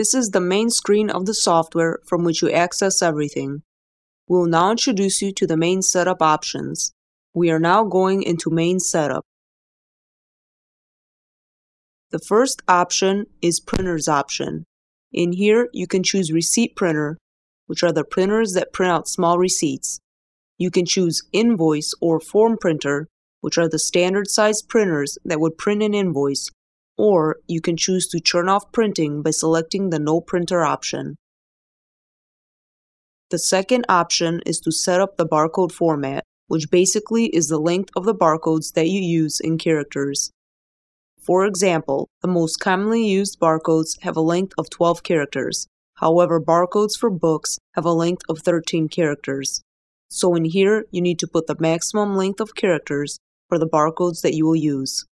This is the main screen of the software from which you access everything. We will now introduce you to the main setup options. We are now going into main setup. The first option is printers option. In here, you can choose receipt printer, which are the printers that print out small receipts. You can choose invoice or form printer, which are the standard size printers that would print an invoice, or you can choose to turn off printing by selecting the no printer option. The second option is to set up the barcode format, which basically is the length of the barcodes that you use in characters. For example, the most commonly used barcodes have a length of 12 characters. However, barcodes for books have a length of 13 characters. So in here, you need to put the maximum length of characters for the barcodes that you will use.